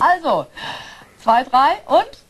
Also, zwei, drei und